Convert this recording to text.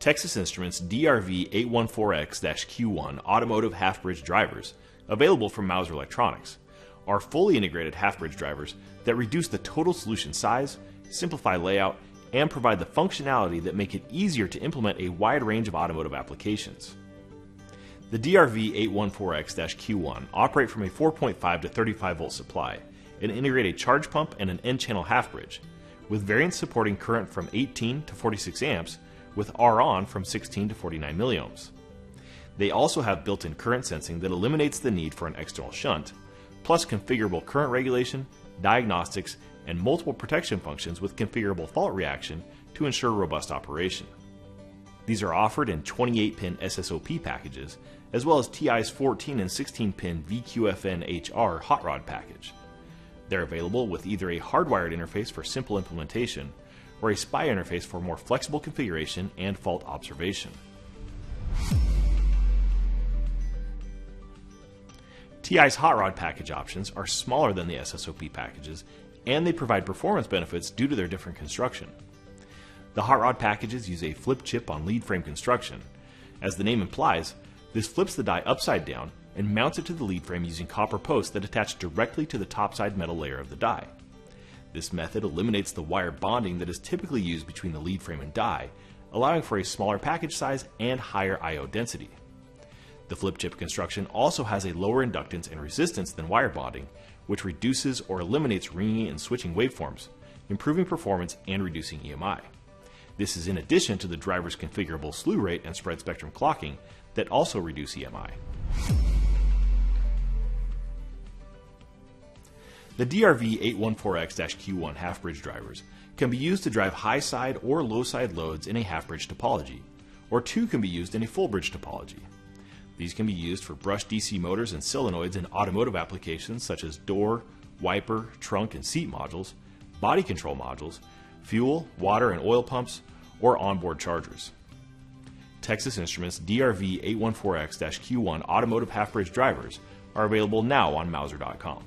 Texas Instruments DRV 814X Q1 automotive half bridge drivers, available from Mouser Electronics, are fully integrated half bridge drivers that reduce the total solution size, simplify layout, and provide the functionality that make it easier to implement a wide range of automotive applications. The DRV 814X Q1 operate from a 4.5 to 35 volt supply and integrate a charge pump and an N channel half bridge, with variants supporting current from 18 to 46 amps with R on from 16 to 49 milliohms. They also have built in current sensing that eliminates the need for an external shunt, plus configurable current regulation, diagnostics, and multiple protection functions with configurable fault reaction to ensure robust operation. These are offered in 28 pin SSOP packages, as well as TI's 14 and 16 pin VQFN HR hot rod package. They're available with either a hardwired interface for simple implementation or a SPI interface for more flexible configuration and fault observation. TI's hot rod package options are smaller than the SSOP packages, and they provide performance benefits due to their different construction. The hot rod packages use a flip chip on lead frame construction. As the name implies, this flips the die upside down and mounts it to the lead frame using copper posts that attach directly to the topside metal layer of the die. This method eliminates the wire bonding that is typically used between the lead frame and die, allowing for a smaller package size and higher I.O. density. The flip chip construction also has a lower inductance and resistance than wire bonding, which reduces or eliminates ringing and switching waveforms, improving performance and reducing EMI. This is in addition to the driver's configurable slew rate and spread spectrum clocking that also reduce EMI. The DRV 814X Q1 half bridge drivers can be used to drive high side or low side loads in a half bridge topology, or two can be used in a full bridge topology. These can be used for brush DC motors and solenoids in automotive applications such as door, wiper, trunk, and seat modules, body control modules, fuel, water, and oil pumps, or onboard chargers. Texas Instruments DRV 814X Q1 automotive half bridge drivers are available now on Mouser.com.